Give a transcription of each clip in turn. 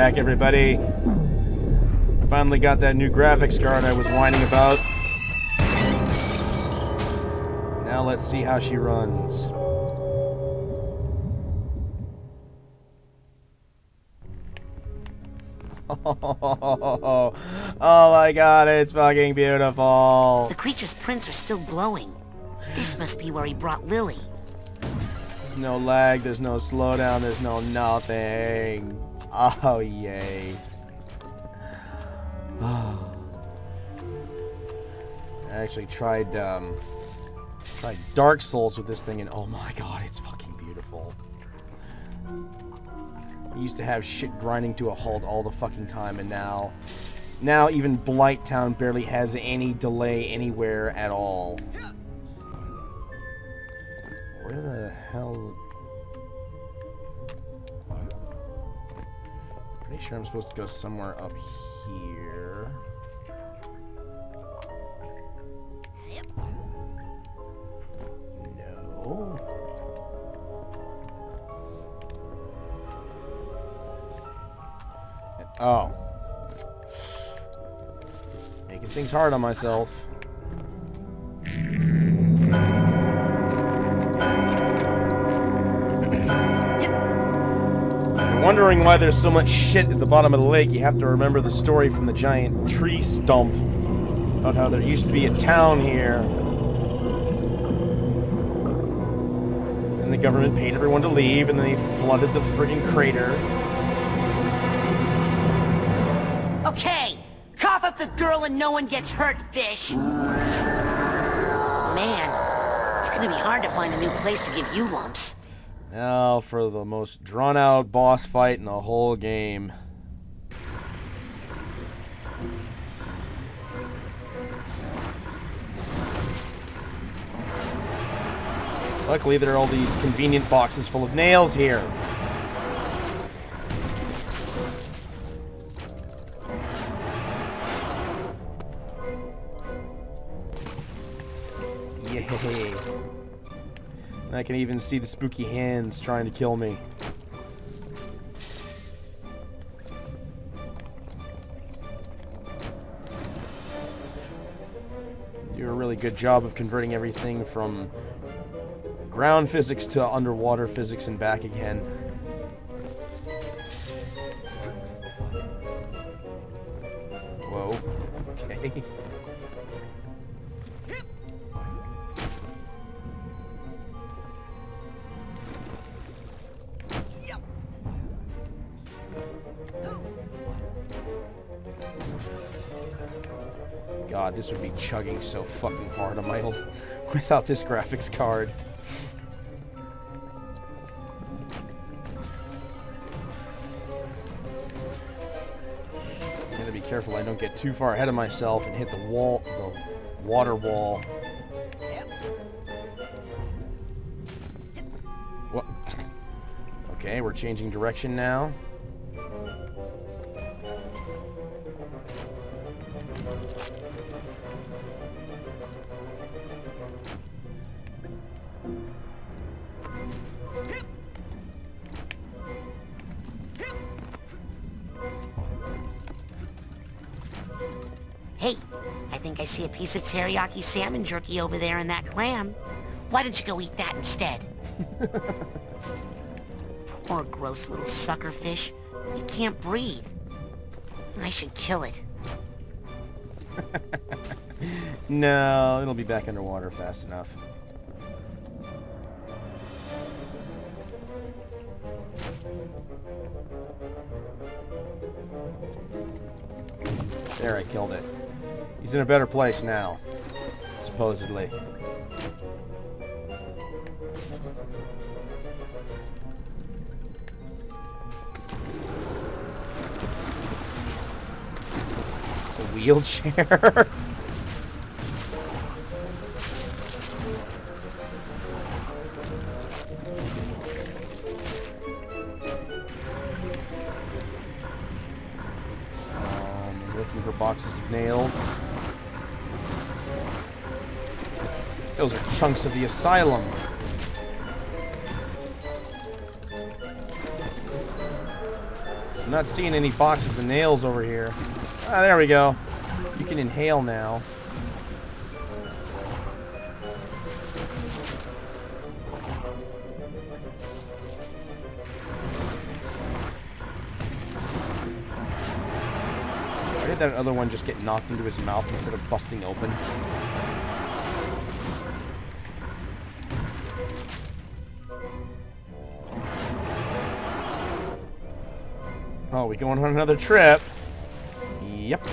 back, everybody. Finally got that new graphics card I was whining about. Now let's see how she runs. Oh, my god, it's fucking beautiful. The creature's prints are still glowing. This must be where he brought Lili. There's no lag, there's no slowdown, there's no nothing. Oh, yay. I actually tried, um, tried Dark Souls with this thing, and oh my god, it's fucking beautiful. I used to have shit grinding to a halt all the fucking time, and now, now even Blighttown barely has any delay anywhere at all. Where the hell? Pretty sure I'm supposed to go somewhere up here. No. Oh. Making things hard on myself. Wondering why there's so much shit at the bottom of the lake, you have to remember the story from the giant tree stump about how there used to be a town here. And the government paid everyone to leave, and then they flooded the friggin' crater. Okay, cough up the girl and no one gets hurt, fish. Man, it's gonna be hard to find a new place to give you lumps. Now for the most drawn out boss fight in the whole game. Luckily there are all these convenient boxes full of nails here. And I can even see the spooky hands trying to kill me. Do a really good job of converting everything from ground physics to underwater physics and back again. Whoa. Okay. God, this would be chugging so fucking hard on my old without this graphics card. I'm gonna be careful I don't get too far ahead of myself and hit the wall, the water wall. What? Okay, we're changing direction now. Think I see a piece of teriyaki salmon jerky over there in that clam. Why don't you go eat that instead? Poor gross little sucker fish. It can't breathe. I should kill it. No, it'll be back underwater fast enough. There, I killed it. He's in a better place now, supposedly. A wheelchair? chunks of the asylum. I'm not seeing any boxes of nails over here. Ah, there we go. You can inhale now. Why did that other one just get knocked into his mouth instead of busting open? Oh, we going on another trip? Yep.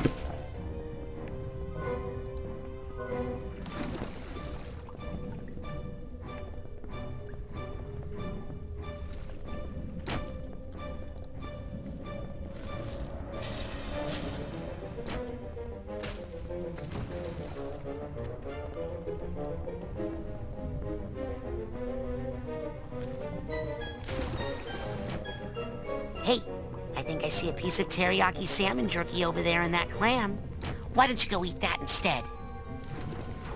Piece of teriyaki salmon jerky over there in that clam. Why don't you go eat that instead?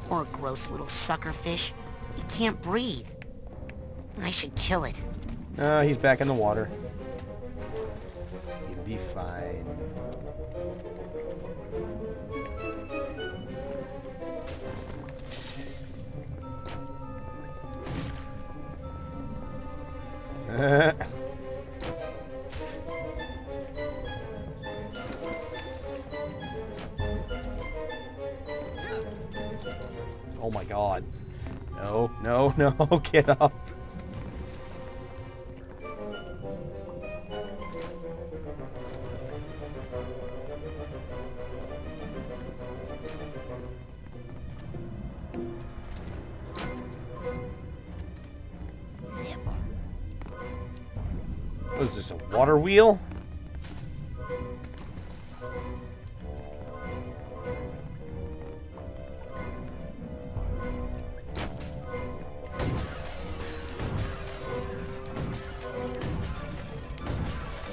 Poor gross little sucker fish. It can't breathe. I should kill it. Uh, he's back in the water. He'll be fine. No, get up. What is this, a water wheel?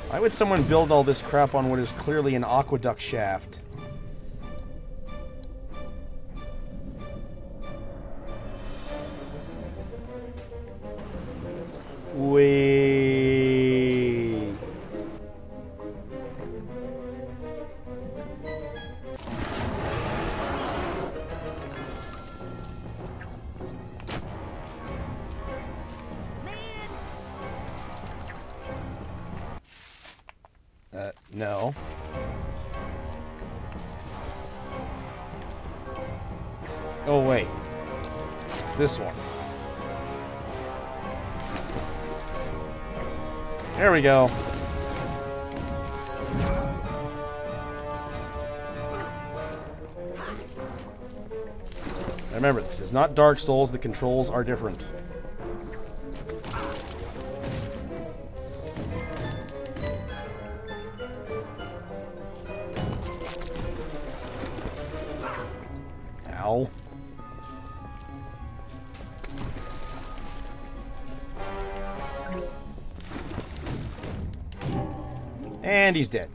Why would someone build all this crap on what is clearly an aqueduct shaft? No. Oh, wait. It's this one. There we go. Remember, this is not Dark Souls. The controls are different. And he's dead.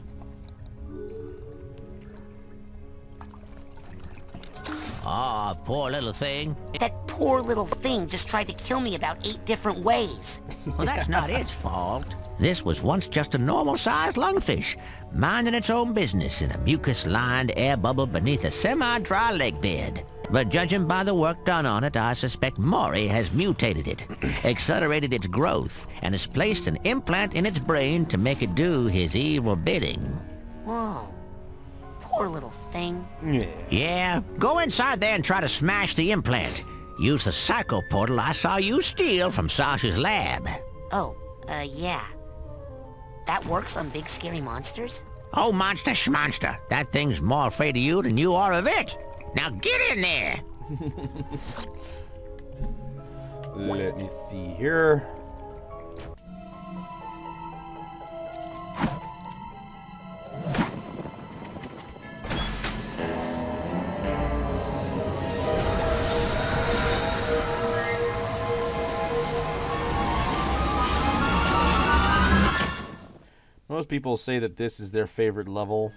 Ah, poor little thing. That poor little thing just tried to kill me about eight different ways. Well, that's not its fault. This was once just a normal-sized lungfish, minding its own business in a mucus-lined air bubble beneath a semi-dry lake bed. But judging by the work done on it, I suspect Maury has mutated it, accelerated its growth, and has placed an implant in its brain to make it do his evil bidding. Whoa. Poor little thing. Yeah. Yeah, go inside there and try to smash the implant. Use the psycho portal I saw you steal from Sasha's lab. Oh, uh, yeah. That works on big scary monsters? Oh, monster schmonster. That thing's more afraid of you than you are of it. Now get in there. Let me see here. Most people say that this is their favorite level.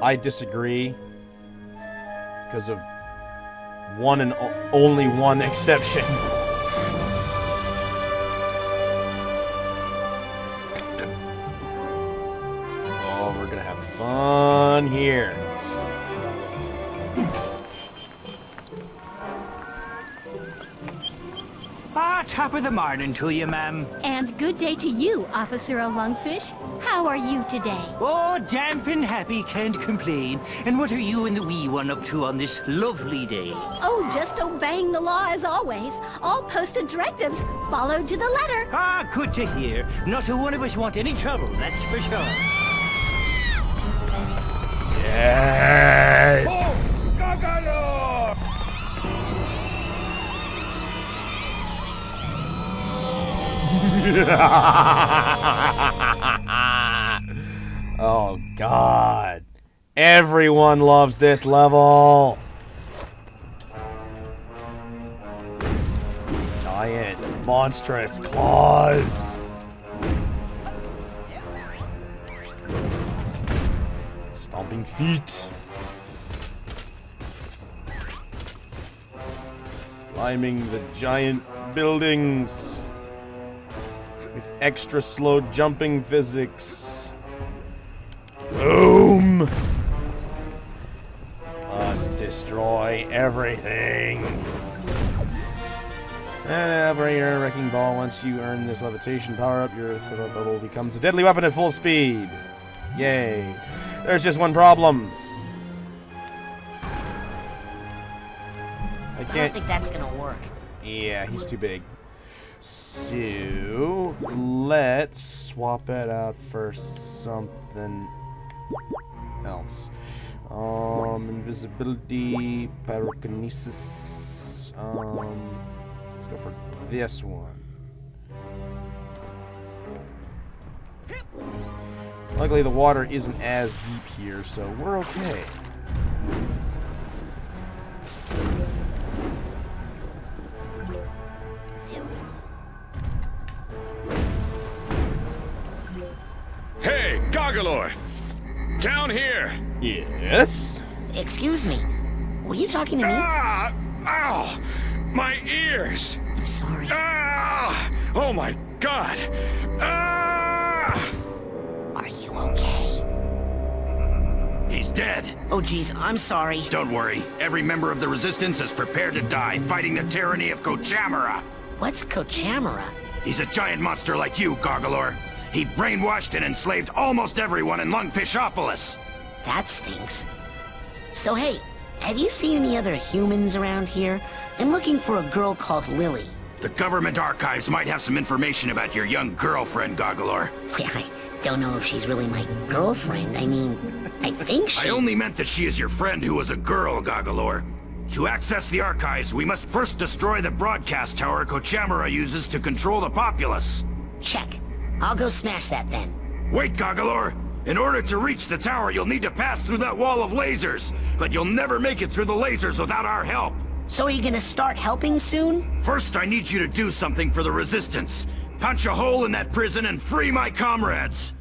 I disagree because of one and only one exception. Oh, we're gonna have fun here. Ah, top of the morning to you, ma'am. And good day to you, Officer Lungfish. How are you today? Oh, damp and happy, can't complain. And what are you and the wee one up to on this lovely day? Oh, just obeying the law as always. All posted directives followed to the letter. Ah, good to hear. Not a one of us want any trouble, that's for sure. Yes. oh Oh, God! Everyone loves this level. Giant, monstrous claws. Stomping feet. Climbing the giant buildings with extra slow jumping physics. Must destroy everything. Eh, and bring your wrecking ball. Once you earn this levitation power up, your bubble becomes a deadly weapon at full speed. Yay. There's just one problem. I can't... I don't think that's gonna work. Yeah, he's too big. So let's swap it out for something else. Um, invisibility, pyrokinesis. Um, let's go for this one. Luckily, the water isn't as deep here, so we're okay. Hey, Goggalor! Down here! Yes. Excuse me. Were you talking to me? Ah! Ow! My ears! I'm sorry. Ah! Oh my god! Ah! Are you okay? He's dead. Oh, geez, I'm sorry. Don't worry. Every member of the Resistance is prepared to die fighting the tyranny of Kochamara. What's Kochamara? He's a giant monster like you, Goggalor. He brainwashed and enslaved almost everyone in Lungfishopolis. That stinks. So hey, have you seen any other humans around here? I'm looking for a girl called Lili. The government archives might have some information about your young girlfriend, Goggalor. Well, I don't know if she's really my girlfriend. I mean, I think she... I only meant that she is your friend who was a girl, Goggalor. To access the archives, we must first destroy the broadcast tower Kochamara uses to control the populace. Check. I'll go smash that then. Wait, Goggalor! In order to reach the tower, you'll need to pass through that wall of lasers. But you'll never make it through the lasers without our help. So are you gonna start helping soon? First, I need you to do something for the Resistance. Punch a hole in that prison and free my comrades.